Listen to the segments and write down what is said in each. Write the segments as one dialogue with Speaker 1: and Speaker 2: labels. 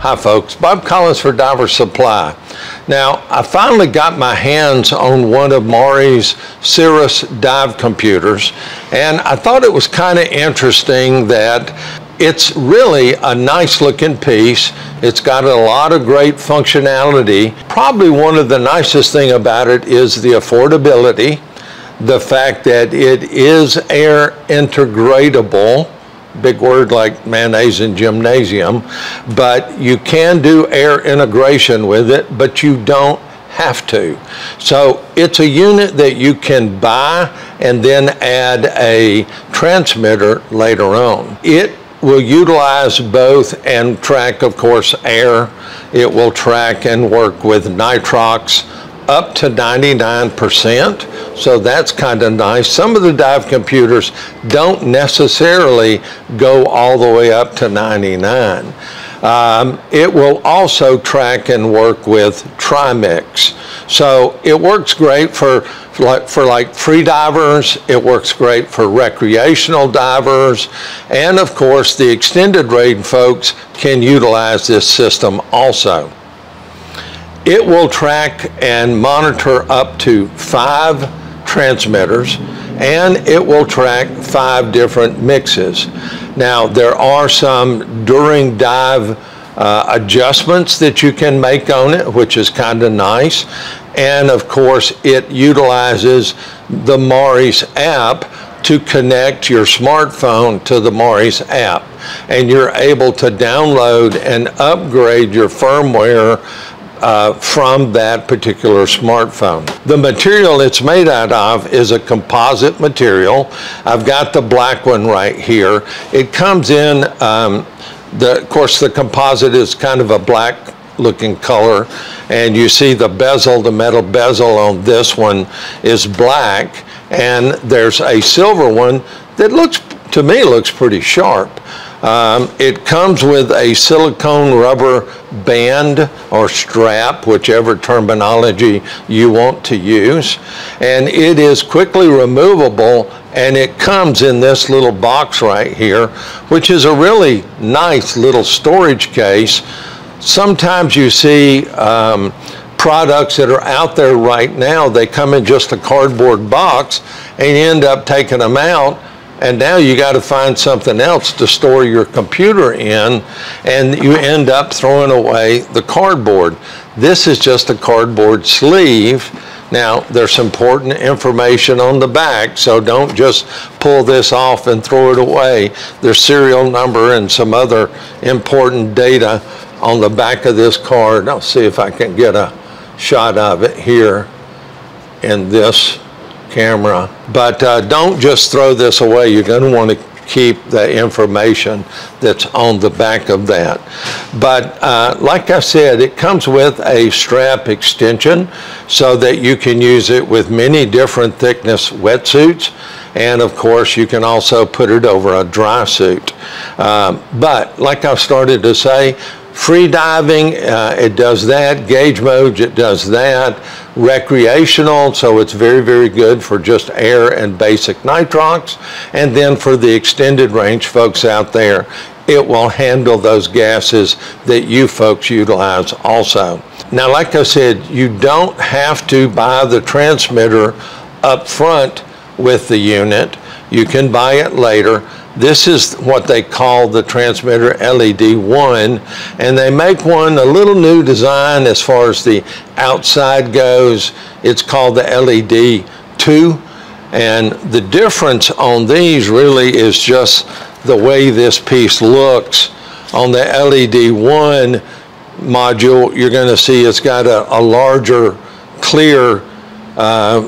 Speaker 1: Hi folks, Bob Collins for Diver Supply. Now, I finally got my hands on one of Mares Sirius dive computers, and I thought it was kind of interesting that it's really a nice looking piece. It's got a lot of great functionality. Probably one of the nicest thing about it is the affordability, the fact that it is air integratable big word like mayonnaise and gymnasium, but you can do air integration with it, but you don't have to. So it's a unit that you can buy and then add a transmitter later on. It will utilize both and track, of course, air. It will track and work with nitrox up to 99%. So that's kind of nice. Some of the dive computers don't necessarily go all the way up to 99. Um, it will also track and work with Trimix. So it works great for, for like, for like free divers. It works great for recreational divers. And of course, the extended range folks can utilize this system also. It will track and monitor up to five transmitters and it will track five different mixes. Now there are some during dive uh, adjustments that you can make on it, which is kind of nice. And of course, it utilizes the Mares app to connect your smartphone to the Mares app. And you're able to download and upgrade your firmware uh, from that particular smartphone. The material it's made out of is a composite material. I've got the black one right here. It comes in, um, the, of course the composite is kind of a black looking color and you see the bezel, the metal bezel on this one is black and there's a silver one that looks, to me, looks pretty sharp. Um, it comes with a silicone rubber band or strap, whichever terminology you want to use. And it is quickly removable and it comes in this little box right here, which is a really nice little storage case. Sometimes you see um, products that are out there right now, they come in just a cardboard box and you end up taking them out and now you got to find something else to store your computer in and you end up throwing away the cardboard. This is just a cardboard sleeve. Now there's important information on the back so don't just pull this off and throw it away. There's serial number and some other important data on the back of this card. I'll see if I can get a shot of it here in this camera. But uh, don't just throw this away. You're going to want to keep the information that's on the back of that. But uh, like I said, it comes with a strap extension so that you can use it with many different thickness wetsuits. And of course, you can also put it over a dry suit. Um, but like I started to say, Free diving, uh, it does that. Gauge modes, it does that. Recreational, so it's very, very good for just air and basic nitrox. And then for the extended range folks out there, it will handle those gases that you folks utilize also. Now, like I said, you don't have to buy the transmitter up front with the unit. You can buy it later. This is what they call the transmitter LED1, and they make one a little new design as far as the outside goes. It's called the LED2, and the difference on these really is just the way this piece looks. On the LED1 module, you're going to see it's got a, a larger, clear uh,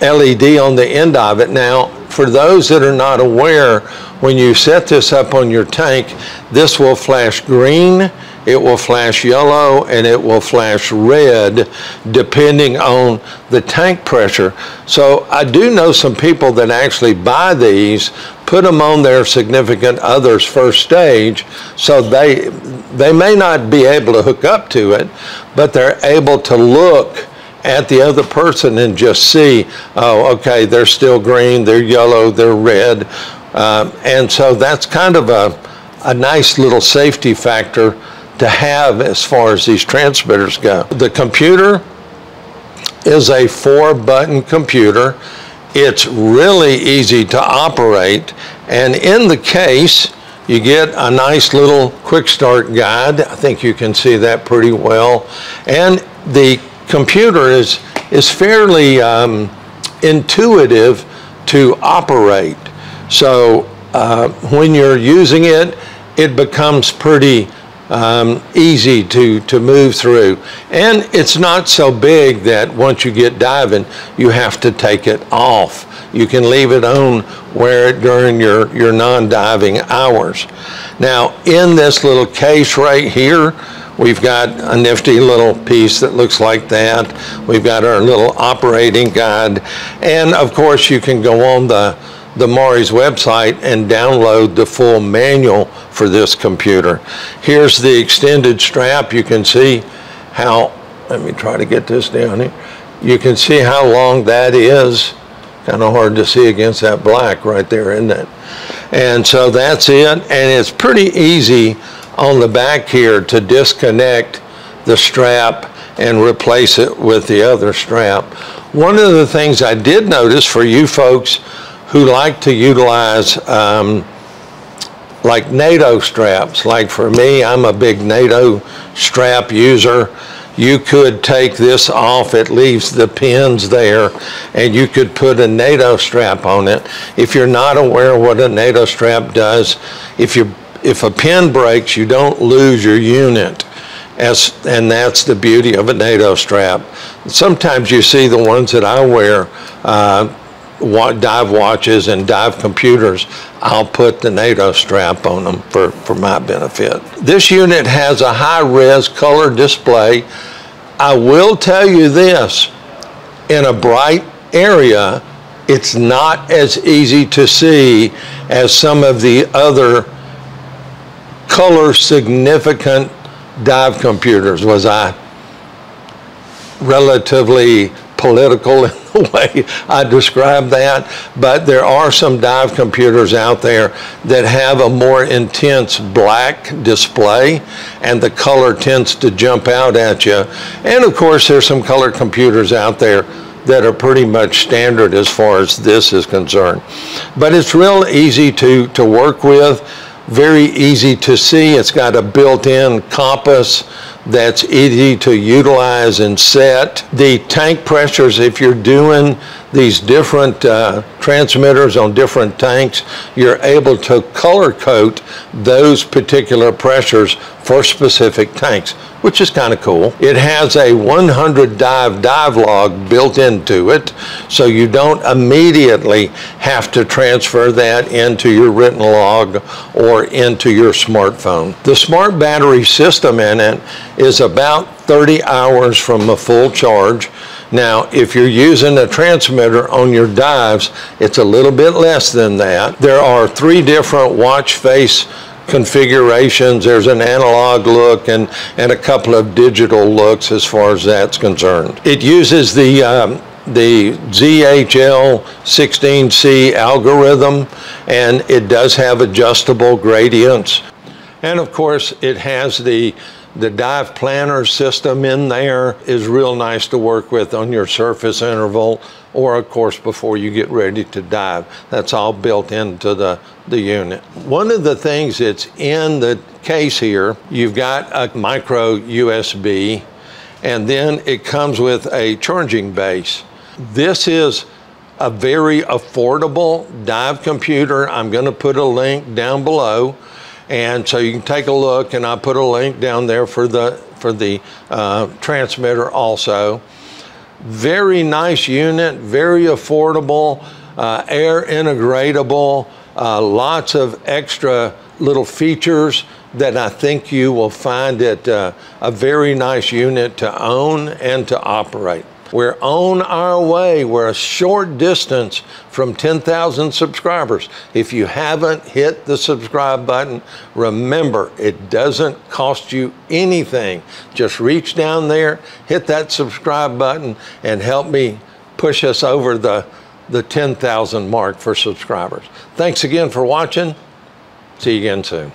Speaker 1: LED on the end of it. Now, for those that are not aware, when you set this up on your tank, this will flash green, it will flash yellow, and it will flash red depending on the tank pressure. So I do know some people that actually buy these, put them on their significant other's first stage, so they, they may not be able to hook up to it, but they're able to look at the other person and just see, oh, okay, they're still green, they're yellow, they're red. Um, and so that's kind of a, a nice little safety factor to have as far as these transmitters go. The computer is a four button computer. It's really easy to operate. And in the case, you get a nice little quick start guide. I think you can see that pretty well. And the computer is, is fairly um, intuitive to operate. So uh, when you're using it, it becomes pretty um, easy to, to move through. And it's not so big that once you get diving, you have to take it off. You can leave it on wear it during your, your non-diving hours. Now, in this little case right here, we've got a nifty little piece that looks like that. We've got our little operating guide. And of course, you can go on the the Mares website and download the full manual for this computer. Here's the extended strap. You can see how, let me try to get this down here. You can see how long that is. Kind of hard to see against that black right there, isn't it? And so that's it. And it's pretty easy on the back here to disconnect the strap and replace it with the other strap. One of the things I did notice for you folks who like to utilize um, like NATO straps. Like for me, I'm a big NATO strap user. You could take this off, it leaves the pins there, and you could put a NATO strap on it. If you're not aware what a NATO strap does, if you if a pin breaks, you don't lose your unit. As, and that's the beauty of a NATO strap. Sometimes you see the ones that I wear, uh, dive watches and dive computers, I'll put the NATO strap on them for, for my benefit. This unit has a high-res color display. I will tell you this, in a bright area, it's not as easy to see as some of the other color significant dive computers. Was I relatively political in the way I describe that, but there are some dive computers out there that have a more intense black display and the color tends to jump out at you. And of course, there's some color computers out there that are pretty much standard as far as this is concerned. But it's real easy to, to work with, very easy to see. It's got a built-in compass that's easy to utilize and set. The tank pressures, if you're doing these different uh, transmitters on different tanks, you're able to color code those particular pressures for specific tanks, which is kind of cool. It has a 100 dive dive log built into it, so you don't immediately have to transfer that into your written log or into your smartphone. The smart battery system in it is about 30 hours from a full charge. Now, if you're using a transmitter on your dives, it's a little bit less than that. There are three different watch face configurations. There's an analog look and, and a couple of digital looks as far as that's concerned. It uses the um, the ZHL 16C algorithm and it does have adjustable gradients. And of course it has the the dive planner system in there is real nice to work with on your surface interval or of course before you get ready to dive. That's all built into the, the unit. One of the things that's in the case here, you've got a micro USB and then it comes with a charging base. This is a very affordable dive computer. I'm gonna put a link down below and so you can take a look and I put a link down there for the, for the uh, transmitter also. Very nice unit, very affordable, uh, air integratable, uh, lots of extra little features that I think you will find it uh, a very nice unit to own and to operate. We're on our way. We're a short distance from 10,000 subscribers. If you haven't hit the subscribe button, remember it doesn't cost you anything. Just reach down there, hit that subscribe button, and help me push us over the, the 10,000 mark for subscribers. Thanks again for watching. See you again soon.